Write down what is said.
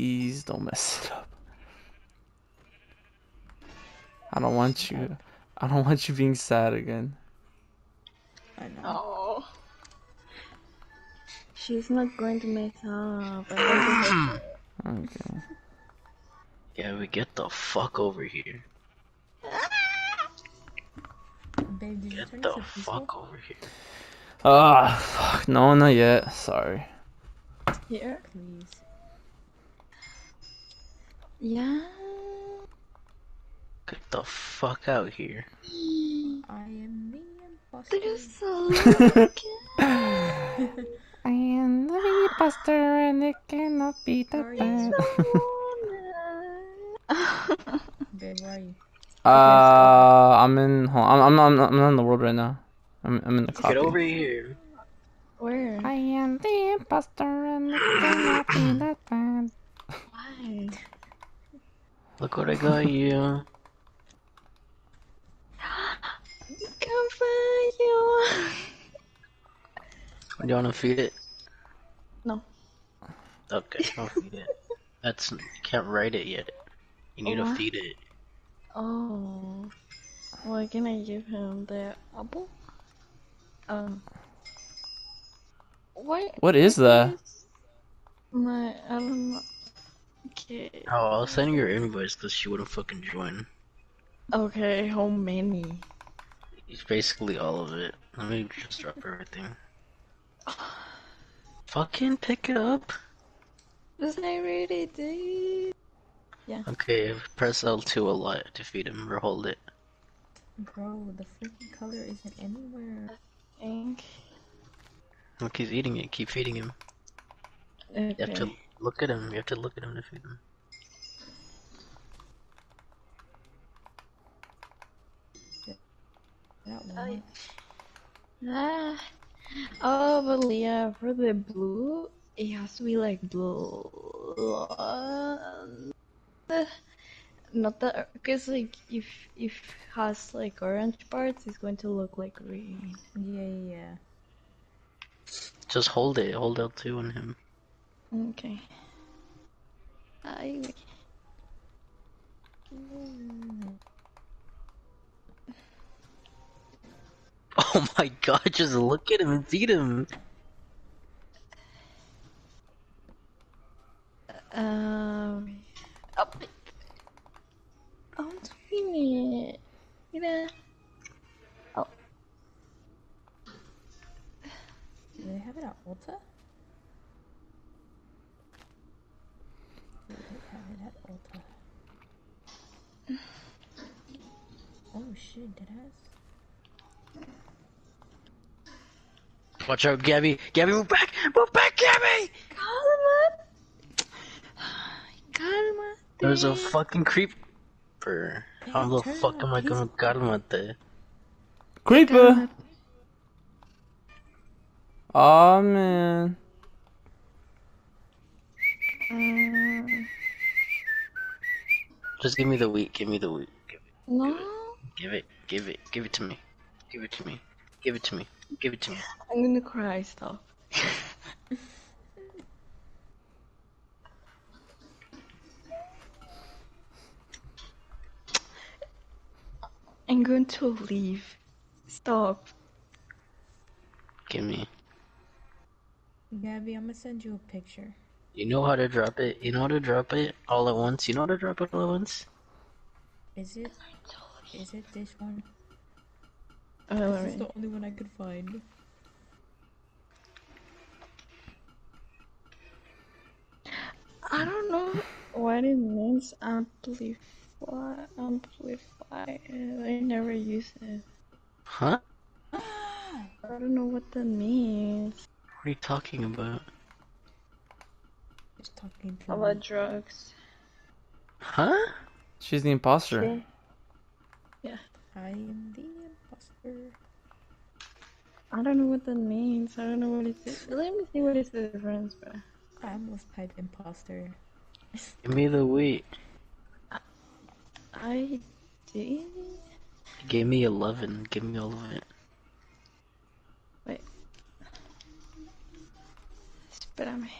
Please don't mess it up. I don't want you. I don't want you being sad again. I know. Oh. She's not going to mess up. I Okay. Yeah, we get the fuck over here. Babe, Get the this to peaceful? fuck over here. Ah, fuck. No, not yet. Sorry. Here. Please. Yeah. Get the fuck out here. I am the imposter. They're so I am the imposter and it cannot be that Sorry. bad. Babe, where are you? Uh, I'm in. hold on, I'm, I'm, I'm not in the world right now. I'm, I'm in the copy. Get over here. Where? I am the imposter and it cannot be that bad. Why? Look what I got you. Come find you. Do you wanna feed it? No. Okay, I'll feed it. That's you can't write it yet. You need to feed it. Oh. Why can I give him the apple? Um. What? What is that? My, I don't know. Okay. Oh, I'll send you your invoice because she wouldn't fucking join. Okay, how many? It's basically all of it. Let me just drop everything. Fucking pick it up. This I already did. Yeah. Okay, press L2 a lot to feed him or hold it. Bro, the freaking color isn't anywhere. Ink. Look, he's eating it. Keep feeding him. Okay. You have to look at him. You have to look at him to feed him. That Oh, one. Ah. Oh, but Leah, for the blue, it has to be like blue. Not the, because like if if has like orange parts, it's going to look like green. Yeah, yeah, yeah. Just hold it. Hold L2 on him. Okay. I. Oh my god, just look at him and feed him. Um. Oh. I'm doing it. You know. Do they have it at Ulta? Do they have it at Ulta? Oh shit, did I? Watch out, Gabby. Gabby, move back. Move back, Gabby. Calma. Calma. There's a fucking creeper. How the turn fuck am I gonna calmate? Creeper! Oh man. Um, Just give me the wheat. Give me the wheat. Give it. no. Give it. Give it. Give it to me. Give it to me. Give it to me. Give it to me. I'm gonna cry. Stop. I'm going to leave. Stop. Give me. Gabby, I'm gonna send you a picture. You know how to drop it. You know how to drop it all at once. You know how to drop it all at once. Is it? Is it this one? Uh, This let is the only one I could find. I don't know what it means. Amplify. Amplify. I never use it. Huh? I don't know what that means. What are you talking about? Just talking to About me. drugs. Huh? She's the imposter. Yeah, I am the imposter. I don't know what that means. I don't know what it is. Let me see what is the difference, bro. I almost typed imposter. Give me the wheat. I did. You gave me 11. Give me all of it. Wait. Espérame.